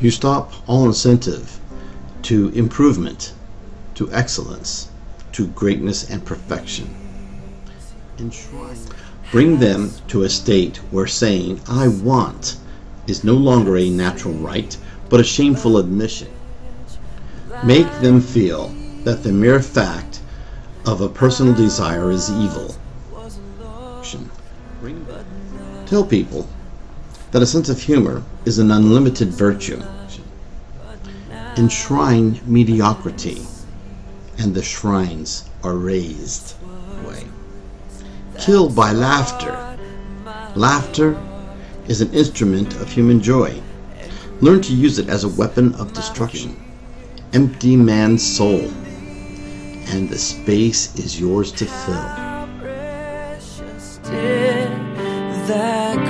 You stop all incentive to improvement, to excellence, to greatness and perfection. Bring them to a state where saying, I want, is no longer a natural right, but a shameful admission. Make them feel that the mere fact of a personal desire is evil. Tell people that a sense of humor is an unlimited virtue. Enshrine mediocrity, and the shrines are razed away. Kill by laughter. Laughter is an instrument of human joy. Learn to use it as a weapon of destruction. Empty man's soul, and the space is yours to fill. that